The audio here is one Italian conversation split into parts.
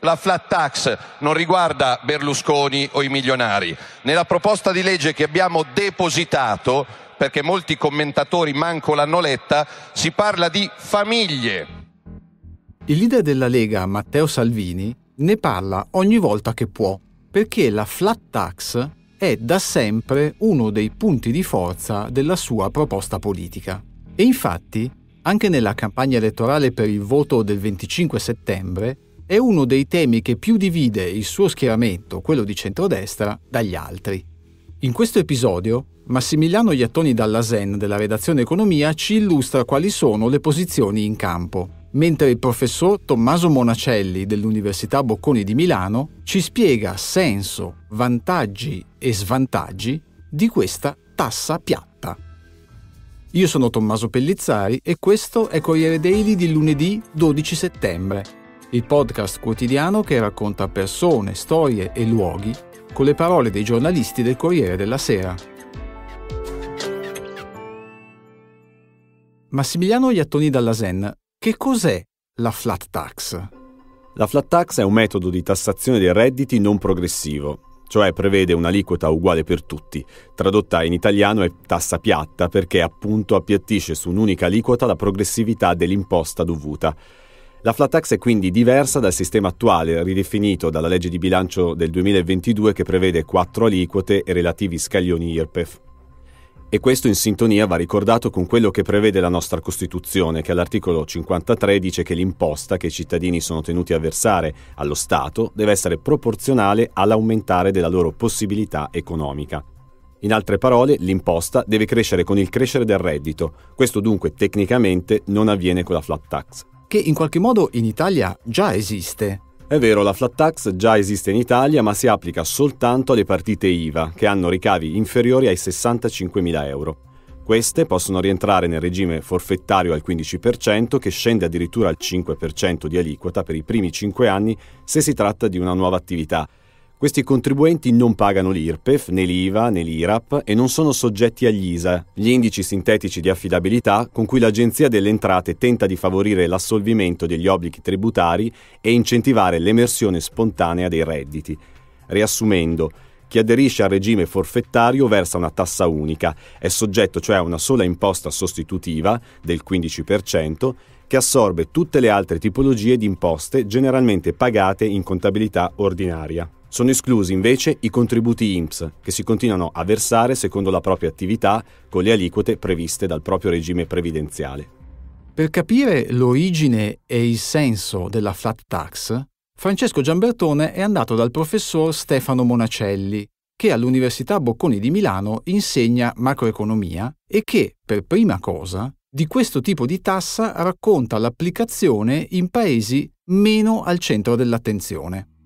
La flat tax non riguarda Berlusconi o i milionari. Nella proposta di legge che abbiamo depositato, perché molti commentatori manco l'hanno letta, si parla di famiglie. Il leader della Lega, Matteo Salvini, ne parla ogni volta che può, perché la flat tax è da sempre uno dei punti di forza della sua proposta politica. E infatti, anche nella campagna elettorale per il voto del 25 settembre, è uno dei temi che più divide il suo schieramento, quello di centrodestra, dagli altri. In questo episodio, Massimiliano Iattoni Dallasen della redazione Economia ci illustra quali sono le posizioni in campo, mentre il professor Tommaso Monacelli dell'Università Bocconi di Milano ci spiega senso, vantaggi e svantaggi di questa tassa piatta. Io sono Tommaso Pellizzari e questo è Corriere Daily di lunedì 12 settembre il podcast quotidiano che racconta persone, storie e luoghi con le parole dei giornalisti del Corriere della Sera. Massimiliano Iattoni Dallasen, che cos'è la flat tax? La flat tax è un metodo di tassazione dei redditi non progressivo, cioè prevede un'aliquota uguale per tutti. Tradotta in italiano è tassa piatta perché appunto appiattisce su un'unica aliquota la progressività dell'imposta dovuta. La flat tax è quindi diversa dal sistema attuale, ridefinito dalla legge di bilancio del 2022 che prevede quattro aliquote e relativi scaglioni IRPEF. E questo in sintonia va ricordato con quello che prevede la nostra Costituzione, che all'articolo 53 dice che l'imposta che i cittadini sono tenuti a versare allo Stato deve essere proporzionale all'aumentare della loro possibilità economica. In altre parole, l'imposta deve crescere con il crescere del reddito. Questo dunque tecnicamente non avviene con la flat tax che in qualche modo in Italia già esiste. È vero, la flat tax già esiste in Italia, ma si applica soltanto alle partite IVA, che hanno ricavi inferiori ai 65.000 euro. Queste possono rientrare nel regime forfettario al 15%, che scende addirittura al 5% di aliquota per i primi 5 anni se si tratta di una nuova attività, questi contribuenti non pagano l'IRPEF, né l'IVA, né l'IRAP e non sono soggetti agli ISA, gli indici sintetici di affidabilità con cui l'Agenzia delle Entrate tenta di favorire l'assolvimento degli obblighi tributari e incentivare l'emersione spontanea dei redditi. Riassumendo, chi aderisce al regime forfettario versa una tassa unica, è soggetto cioè a una sola imposta sostitutiva del 15% che assorbe tutte le altre tipologie di imposte generalmente pagate in contabilità ordinaria. Sono esclusi invece i contributi INPS, che si continuano a versare secondo la propria attività con le aliquote previste dal proprio regime previdenziale. Per capire l'origine e il senso della flat tax, Francesco Giambertone è andato dal professor Stefano Monacelli, che all'Università Bocconi di Milano insegna macroeconomia e che, per prima cosa, di questo tipo di tassa racconta l'applicazione in paesi meno al centro dell'attenzione.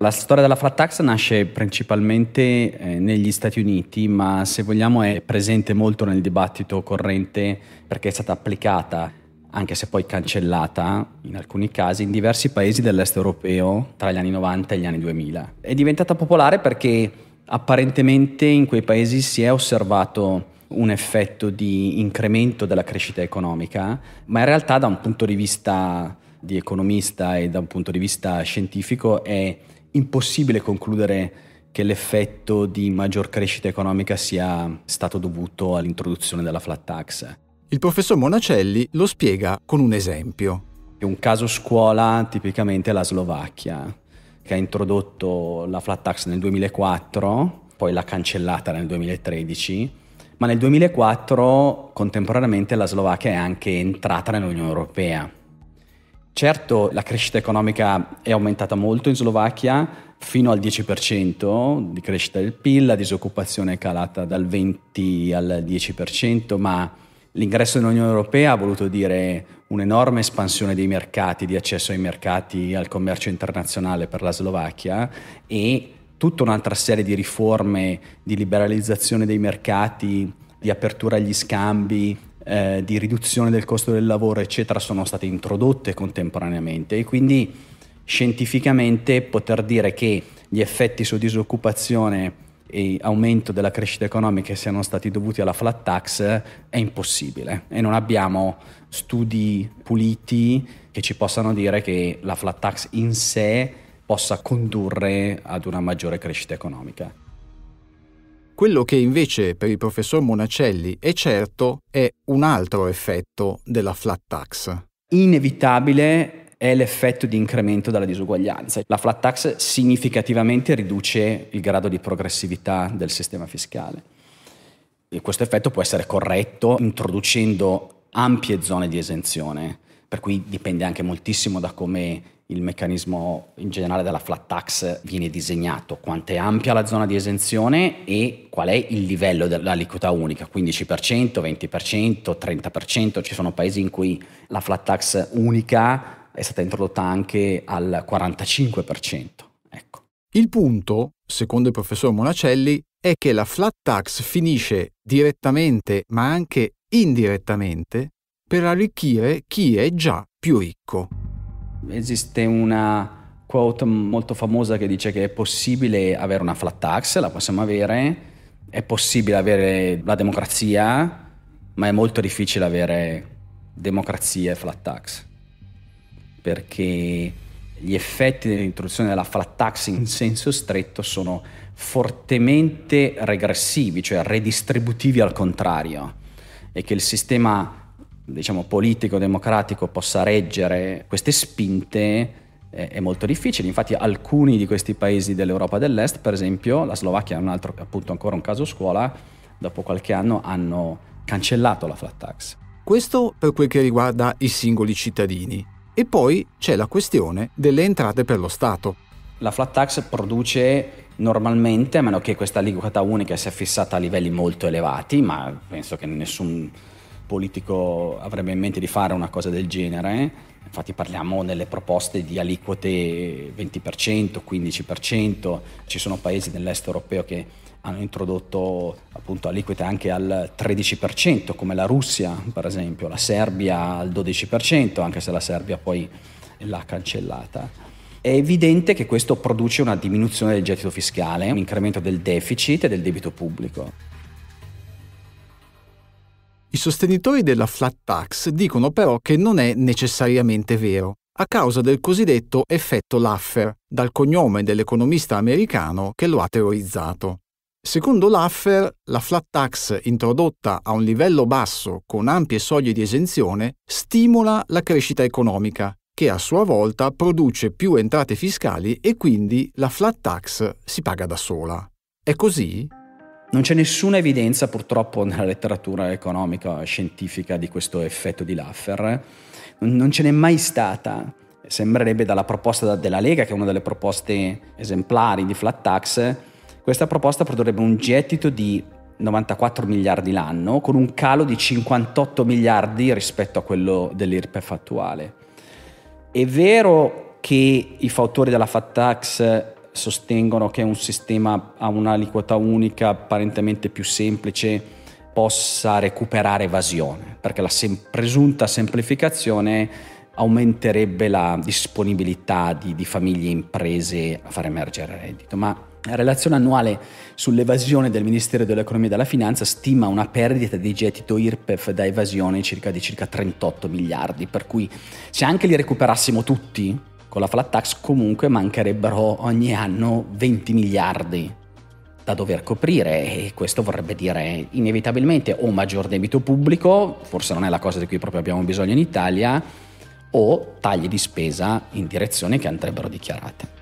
La storia della flat tax nasce principalmente eh, negli Stati Uniti, ma se vogliamo è presente molto nel dibattito corrente perché è stata applicata, anche se poi cancellata in alcuni casi, in diversi paesi dell'est europeo tra gli anni 90 e gli anni 2000. È diventata popolare perché apparentemente in quei paesi si è osservato un effetto di incremento della crescita economica, ma in realtà da un punto di vista di economista e da un punto di vista scientifico è impossibile concludere che l'effetto di maggior crescita economica sia stato dovuto all'introduzione della flat tax. Il professor Monacelli lo spiega con un esempio. Un caso scuola tipicamente è la Slovacchia, che ha introdotto la flat tax nel 2004, poi l'ha cancellata nel 2013, ma nel 2004 contemporaneamente la Slovacchia è anche entrata nell'Unione Europea Certo, la crescita economica è aumentata molto in Slovacchia, fino al 10% di crescita del PIL, la disoccupazione è calata dal 20 al 10%, ma l'ingresso nell'Unione Europea ha voluto dire un'enorme espansione dei mercati, di accesso ai mercati, al commercio internazionale per la Slovacchia e tutta un'altra serie di riforme di liberalizzazione dei mercati, di apertura agli scambi, eh, di riduzione del costo del lavoro, eccetera, sono state introdotte contemporaneamente e quindi scientificamente poter dire che gli effetti su disoccupazione e aumento della crescita economica siano stati dovuti alla flat tax è impossibile e non abbiamo studi puliti che ci possano dire che la flat tax in sé possa condurre ad una maggiore crescita economica. Quello che invece per il professor Monacelli è certo è un altro effetto della flat tax. Inevitabile è l'effetto di incremento della disuguaglianza. La flat tax significativamente riduce il grado di progressività del sistema fiscale. E questo effetto può essere corretto introducendo ampie zone di esenzione, per cui dipende anche moltissimo da come il meccanismo in generale della flat tax viene disegnato, quanto è ampia la zona di esenzione e qual è il livello dell'aliquota unica, 15%, 20%, 30%, ci sono paesi in cui la flat tax unica è stata introdotta anche al 45%. Ecco. Il punto, secondo il professor Monacelli, è che la flat tax finisce direttamente ma anche indirettamente per arricchire chi è già più ricco. Esiste una quote molto famosa che dice che è possibile avere una flat tax, la possiamo avere, è possibile avere la democrazia, ma è molto difficile avere democrazia e flat tax perché gli effetti dell'introduzione della flat tax in senso stretto sono fortemente regressivi, cioè redistributivi al contrario, e che il sistema diciamo, politico-democratico possa reggere queste spinte è molto difficile. Infatti alcuni di questi paesi dell'Europa dell'Est, per esempio la Slovacchia è un altro, appunto ancora un caso scuola, dopo qualche anno hanno cancellato la flat tax. Questo per quel che riguarda i singoli cittadini. E poi c'è la questione delle entrate per lo Stato. La flat tax produce normalmente, a meno che questa aliquota unica sia fissata a livelli molto elevati, ma penso che nessun politico avrebbe in mente di fare una cosa del genere. Infatti parliamo nelle proposte di aliquote 20%, 15%, ci sono paesi dell'est europeo che hanno introdotto appunto aliquote anche al 13%, come la Russia per esempio, la Serbia al 12%, anche se la Serbia poi l'ha cancellata. È evidente che questo produce una diminuzione del gettito fiscale, un incremento del deficit e del debito pubblico. I sostenitori della flat tax dicono però che non è necessariamente vero, a causa del cosiddetto effetto Laffer, dal cognome dell'economista americano che lo ha teorizzato. Secondo Laffer, la flat tax introdotta a un livello basso con ampie soglie di esenzione stimola la crescita economica, che a sua volta produce più entrate fiscali e quindi la flat tax si paga da sola. È così? Non c'è nessuna evidenza purtroppo nella letteratura economica scientifica di questo effetto di Laffer. Non ce n'è mai stata. Sembrerebbe dalla proposta della Lega, che è una delle proposte esemplari di flat tax, questa proposta produrrebbe un gettito di 94 miliardi l'anno, con un calo di 58 miliardi rispetto a quello dell'IRPEF attuale. È vero che i fautori della fat tax sostengono che un sistema a un'aliquota unica apparentemente più semplice possa recuperare evasione, perché la sem- presunta semplificazione aumenterebbe la disponibilità di, di famiglie e imprese a far emergere reddito. Ma la relazione annuale sull'evasione del Ministero dell'Economia e della Finanza stima una perdita di gettito IRPEF da evasione circa di circa 38 miliardi, per cui se anche li recuperassimo tutti con la flat tax comunque mancherebbero ogni anno 20 miliardi da dover coprire e questo vorrebbe dire inevitabilmente o maggior debito pubblico, forse non è la cosa di cui proprio abbiamo bisogno in Italia, o tagli di spesa in direzioni che andrebbero dichiarate.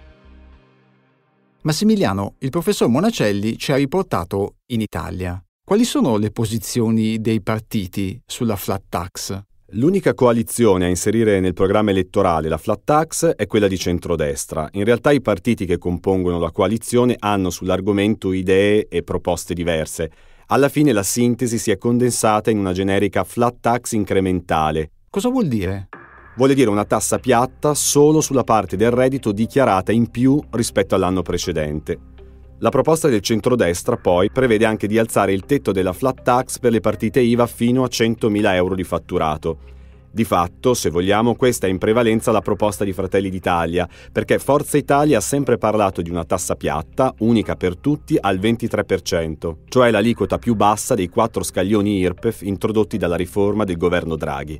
Massimiliano, il professor Monacelli ci ha riportato in Italia. Quali sono le posizioni dei partiti sulla flat tax? L'unica coalizione a inserire nel programma elettorale la flat tax è quella di centrodestra. In realtà i partiti che compongono la coalizione hanno sull'argomento idee e proposte diverse. Alla fine la sintesi si è condensata in una generica flat tax incrementale. Cosa vuol dire? vuole dire una tassa piatta solo sulla parte del reddito dichiarata in più rispetto all'anno precedente. La proposta del centrodestra poi prevede anche di alzare il tetto della flat tax per le partite IVA fino a 100.000 euro di fatturato. Di fatto, se vogliamo, questa è in prevalenza la proposta di Fratelli d'Italia, perché Forza Italia ha sempre parlato di una tassa piatta, unica per tutti, al 23%, cioè l'aliquota più bassa dei quattro scaglioni IRPEF introdotti dalla riforma del governo Draghi.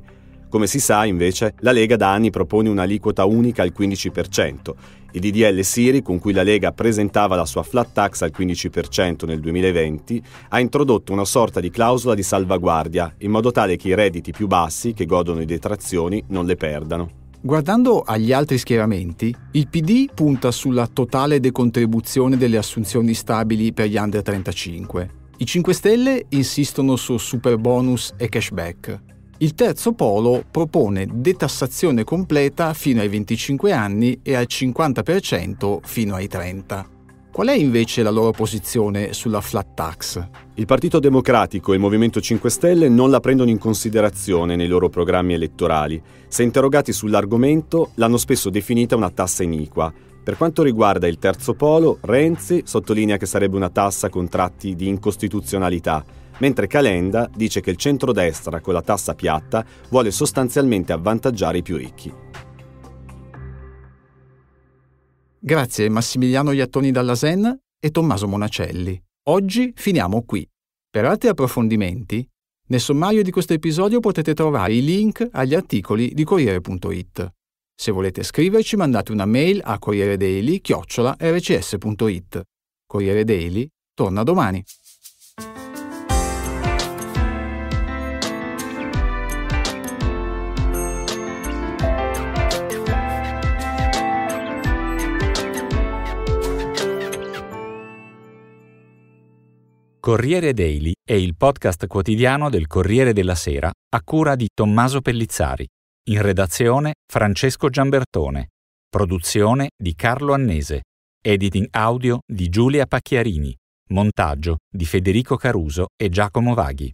Come si sa, invece, la Lega da anni propone un'aliquota unica al 15%. Il DDL Siri, con cui la Lega presentava la sua flat tax al 15% nel 2020, ha introdotto una sorta di clausola di salvaguardia, in modo tale che i redditi più bassi, che godono di detrazioni, non le perdano. Guardando agli altri schieramenti, il PD punta sulla totale decontribuzione delle assunzioni stabili per gli under 35. I 5 Stelle insistono su super bonus e cashback. Il terzo polo propone detassazione completa fino ai 25 anni e al 50% fino ai 30. Qual è invece la loro posizione sulla flat tax? Il Partito Democratico e il Movimento 5 Stelle non la prendono in considerazione nei loro programmi elettorali. Se interrogati sull'argomento, l'hanno spesso definita una tassa iniqua. Per quanto riguarda il terzo polo, Renzi sottolinea che sarebbe una tassa con tratti di incostituzionalità mentre Calenda dice che il centrodestra con la tassa piatta vuole sostanzialmente avvantaggiare i più ricchi. Grazie Massimiliano Iattoni Dallasen e Tommaso Monacelli. Oggi finiamo qui. Per altri approfondimenti, nel sommario di questo episodio potete trovare i link agli articoli di Corriere.it. Se volete scriverci mandate una mail a corrieredaily-rcs.it. Corriere Daily torna domani. Corriere Daily è il podcast quotidiano del Corriere della Sera a cura di Tommaso Pellizzari. In redazione Francesco Giambertone. Produzione di Carlo Annese. Editing audio di Giulia Pacchiarini. Montaggio di Federico Caruso e Giacomo Vaghi.